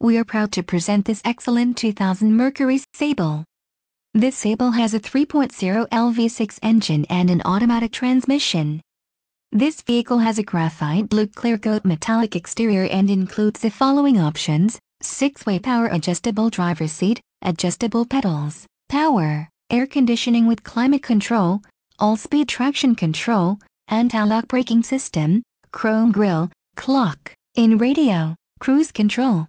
we are proud to present this excellent 2000 Mercury Sable. This Sable has a 3.0 LV6 engine and an automatic transmission. This vehicle has a graphite blue clear coat metallic exterior and includes the following options, 6-way power adjustable driver seat, adjustable pedals, power, air conditioning with climate control, all-speed traction control, anti-lock braking system, chrome grille, clock, in radio, cruise control.